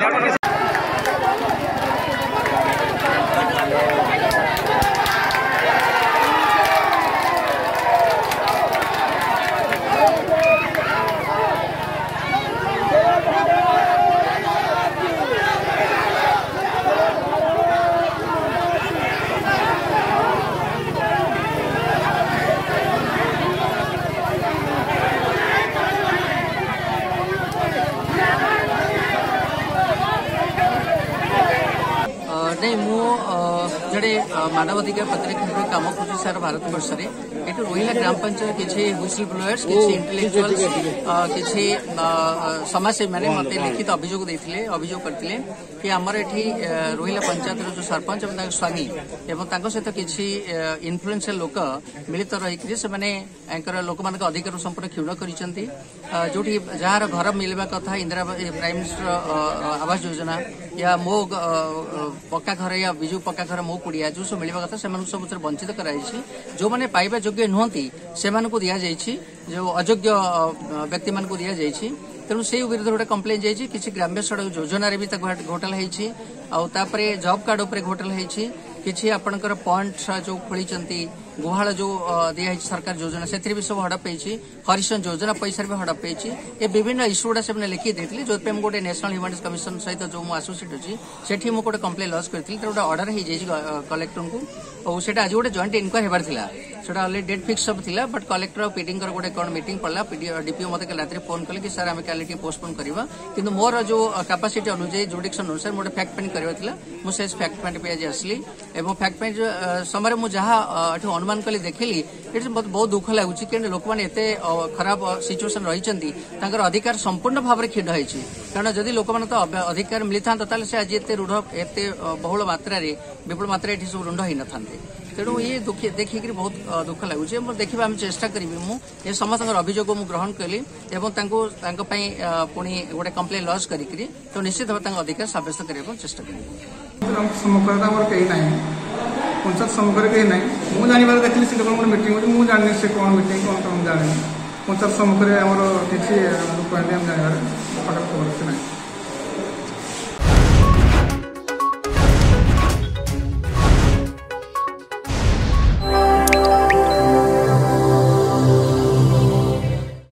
পৌঁছে नहीं मानवाधिकार पत्रिका कम कर सारा भारत वर्ष रोहिला ग्राम पंचायत किसी हुईसिल ब्लोअर्स किसी इंटेलेक्चुअल किसी समाजसेवी मैंने मत लिखित अभियोग अभियोग करते कि आमर एटी रोहिला पंचायत जो सरपंच स्वामी एवं सहित किसी इनफ्लुएंसल लोक मिलित रही लोक मान अधिकार संपूर्ण क्षुण कर घर मिलवा कथा इंदिरा प्राइम मिनिस्टर आवास योजना या मो पक्का घर या विजु पक्का घर मो कुड़िया जो सब मिलवा कथा से सबुतिर वंचित कराई जो मैंने पाइबा योग्य नुहति से दि जाइए अजोग्य व्यक्ति मान दि जाए तेणु से विरोध गोटे कम्प्लेन जाइए किसी ग्राम्य सड़क योजन भी घोटाला होती जब कार्ड उपर घोटाला किसी आप पॉइंट जो खोली गुहा जो दिखाई सरकार योजना से सब हड़प होती हरिशन योजना पैसा भी हड़प होती ए विभिन्न इश्यू गुडा से लिखी देते जो गोटे न्यासनाल ह्यूमान रईट कमिशन सहित जो आसोसीएट अच्छी मुझे गोटे कम्प्लेन लंच करी तेरे गोटे अर्डर हो जाए कलेक्टर को आज गोटे जॉन्ट इनक्वारी सेटा डेट फिक्स सब थिला बट कलेक्टर ऑफ पीडिंग कर गोटे कौन मीटिंग पड़ला डीपीओ मत रात फोन कले कि सर आम कल पोस्टपोन करवा कि मोर जो कैपासीट अनुजाई जुडिक्स अनुसार मोटे फैक्ट पेंट करवा मुझे फैक्ट पेंट पे आज आसली और फैक्ट पेंट समय मुझे अनुमान कले देख ली मत बहुत दुख लगुच लोक मैंने खराब सिचुएसन रही अधिकार संपूर्ण भाव में खिड़ होती कहना जदि लोक मैंने अधिकार मिलता से आज एत रूढ़ बहुत मात्र विपुल मात्रा सब हो न था ତେଣୁ ଏ ଦେଖିକିରି ବହୁତ ଦୁଃଖ ଲାଗୁଛି ଏବଂ ଦେଖିବା ଆମେ ଚେଷ୍ଟା କରିବି ମୁଁ ଏ ସମସ୍ତଙ୍କର ଅଭିଯୋଗ ମୁଁ ଗ୍ରହଣ କଲି ଏବଂ ତାଙ୍କୁ ତାଙ୍କ ପାଇଁ ପୁଣି ଗୋଟେ କମ୍ପ୍ଲେନ୍ ଲଜ୍ କରିକିରି ତ ନିଶ୍ଚିତ ଭାବେ ତାଙ୍କ ଅଧିକାର ସାବ୍ୟସ୍ତ କରିବାକୁ ଚେଷ୍ଟା କରିବି ସମ୍ମୁଖରେ ଆମର କେହି ନାହିଁ ପଞ୍ଚାୟତ ସମ୍ମୁଖରେ କେହି ନାହିଁ ମୁଁ ଜାଣିବାର ଦେଖିଲି ସେ ଲୋକଙ୍କର ମିଟିଂ ହେଉଛି ମୁଁ ଜାଣିନି ସେ କ'ଣ ମିଟିଂ କ'ଣ କ'ଣ ଜାଣିନି ପଞ୍ଚାୟତ ସମ୍ମୁଖରେ ଆମର କିଛି କହିଲେ ଆମେ ଜାଣିବାର ଖରାପ ଖବର ନାହିଁ